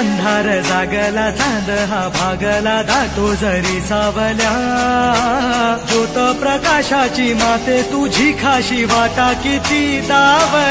अंधार जागला चांद हा भागला दाटो जरी सावल्या. ज्योत प्रकाशाची माते तुझी खाशी वाटा किती दावल्या.